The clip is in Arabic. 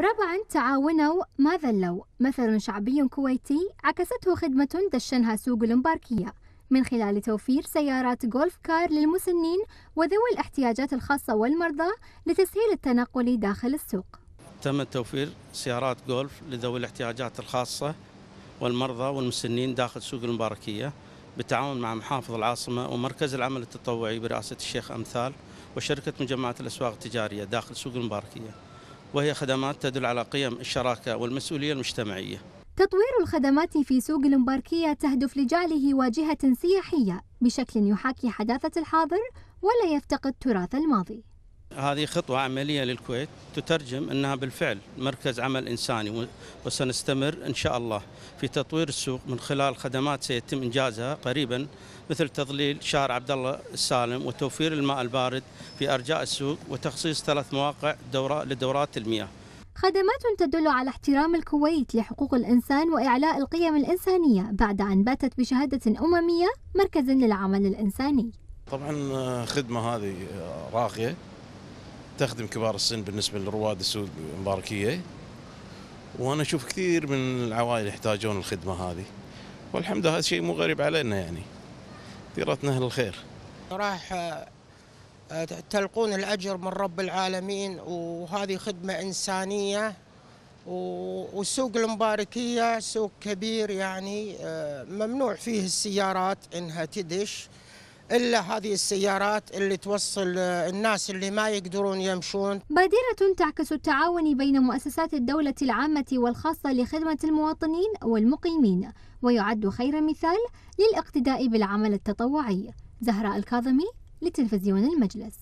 رابعا تعاونوا ما ذلوا. مثل شعبي كويتي عكسته خدمة دشنها سوق المباركية من خلال توفير سيارات جولف كار للمسنين وذوي الاحتياجات الخاصة والمرضى لتسهيل التنقل داخل السوق. تم توفير سيارات جولف لذوي الاحتياجات الخاصة والمرضى والمسنين داخل سوق المباركية بالتعاون مع محافظ العاصمة ومركز العمل التطوعي برئاسة الشيخ أمثال وشركة مجمعات الأسواق التجارية داخل سوق المباركية. وهي خدمات تدل على قيم الشراكة والمسؤولية المجتمعية. تطوير الخدمات في سوق المباركية تهدف لجعله واجهة سياحية بشكل يحاكي حداثة الحاضر ولا يفتقد تراث الماضي. هذه خطوة عملية للكويت تترجم أنها بالفعل مركز عمل إنساني وسنستمر إن شاء الله في تطوير السوق من خلال خدمات سيتم إنجازها قريبا مثل تظليل شارع عبد الله السالم وتوفير الماء البارد في أرجاء السوق وتخصيص ثلاث مواقع دورة لدورات المياه. خدمات تدل على احترام الكويت لحقوق الإنسان وإعلاء القيم الإنسانية بعد أن باتت بشهادة أممية مركز للعمل الإنساني. طبعا خدمة هذه راقية. تخدم كبار السن بالنسبة لرواد السوق المباركية وأنا أشوف كثير من العوائل يحتاجون الخدمة هذه. والحمد لله هذا شيء مو غريب علينا يعني. ديرتنا أهل الخير. راح تلقون الأجر من رب العالمين وهذه خدمة إنسانية والسوق المباركية سوق كبير يعني ممنوع فيه السيارات إنها تدش. إلا هذه السيارات اللي توصل الناس اللي ما يقدرون يمشون. بادرة تعكس التعاون بين مؤسسات الدولة العامة والخاصة لخدمة المواطنين والمقيمين ويعد خير مثال للاقتداء بالعمل التطوعي. زهراء الكاظمي لتلفزيون المجلس.